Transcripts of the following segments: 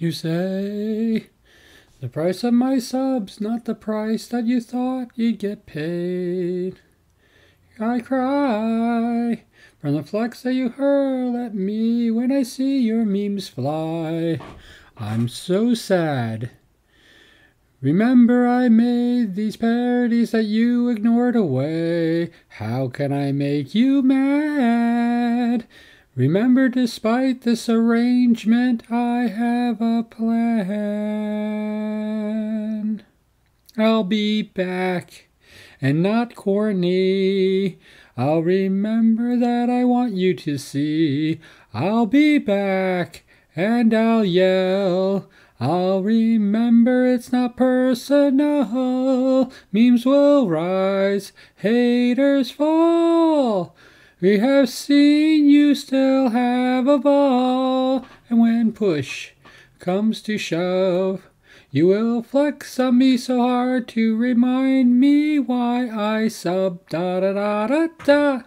You say the price of my subs, not the price that you thought you'd get paid. I cry from the flex that you hurl at me when I see your memes fly. I'm so sad. Remember I made these parodies that you ignored away. How can I make you mad? Remember, despite this arrangement, I have a plan. I'll be back and not corny. I'll remember that I want you to see. I'll be back and I'll yell. I'll remember it's not personal. Memes will rise, haters fall. We have seen you still have a ball, and when push comes to shove, you will flex on me so hard to remind me why I sub da da da da da.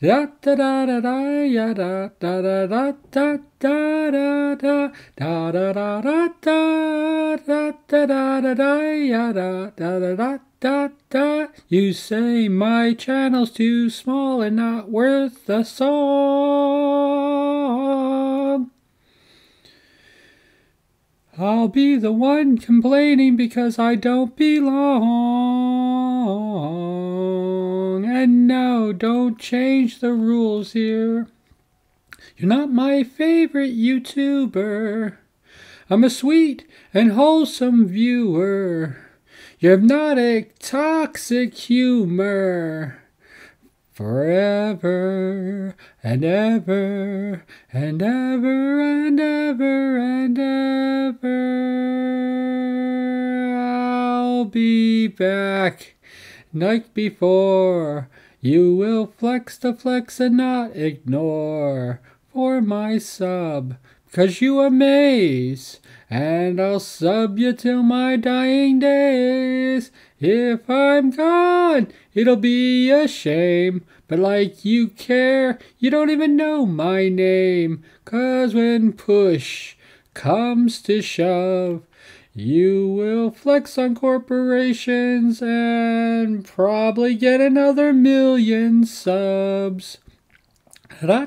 Da da da da da ya da da da da da da da da da da da da da da da da da da ya da da da da da da. You say my channel's too small and not worth the song. I'll be the one complaining because I don't belong. And no, don't change the rules here. You're not my favorite YouTuber. I'm a sweet and wholesome viewer. Hypnotic, toxic humor. Forever and ever and ever and ever and ever. I'll be back like before. You will flex the flex and not ignore for my sub, cause you amaze, and I'll sub you till my dying days. If I'm gone, it'll be a shame, but like you care, you don't even know my name, cause when push comes to shove, you will flex on corporations and probably get another million subs. Da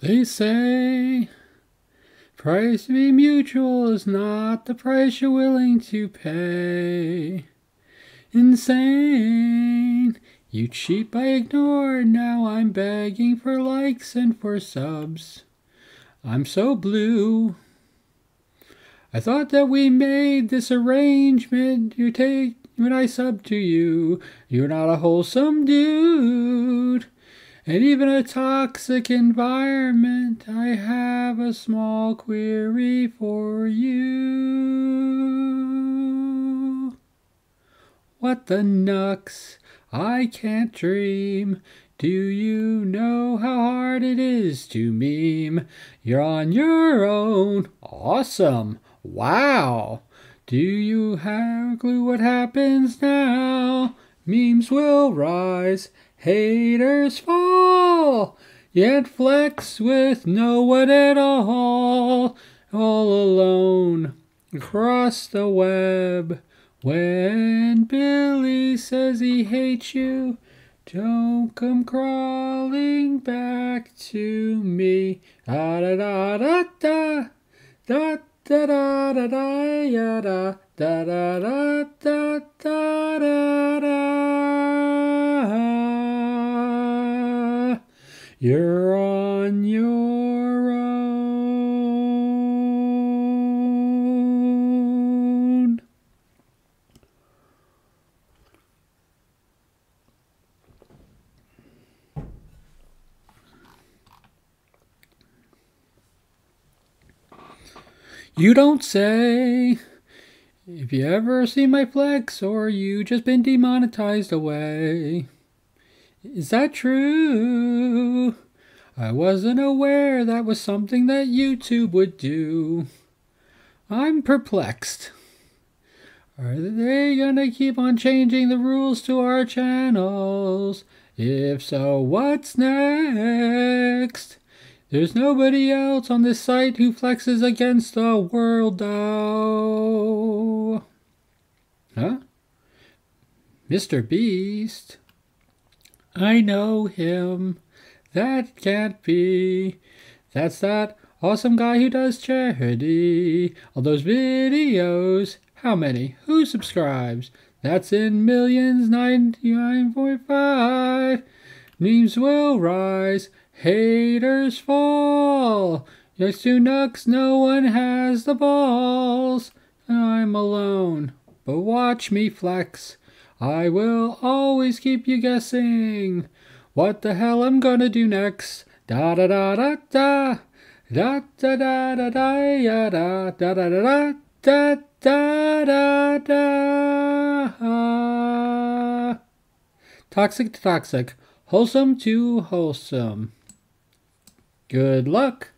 They say price to be mutual is not the price you're willing to pay. Insane. You cheat by ignore, now I'm begging for likes and for subs. I'm so blue. I thought that we made this arrangement. You take when I sub to you. You're not a wholesome dude. And even a toxic environment, I have a small query for you. What the nux? I can't dream. Do you know how hard it is to meme? You're on your own. Awesome. Wow. Do you have a clue what happens now? Memes will rise, haters fall. Yet flex with no one at all, all alone across the web. When Billy says he hates you, don't come crawling back to me. Da da da da da da da da da da da da da da da da You're on your own. You don't say. If you ever see my flex or you just been demonetized away. Is that true? I wasn't aware that was something that YouTube would do. I'm perplexed. Are they gonna keep on changing the rules to our channels? If so, what's next? There's nobody else on this site who flexes against the world, though. Huh? Mr. Beast? I know him. That can't be. That's that awesome guy who does charity. All those videos. How many? Who subscribes? That's in millions, 99.5. Memes will rise. Haters fall. Next to Nux, no one has the balls. I'm alone, but watch me flex. I will always keep you guessing what the hell I'm gonna do next. Da da da da da. Da da da da da da da da da da da da da da. Toxic to toxic, wholesome to wholesome. Good luck.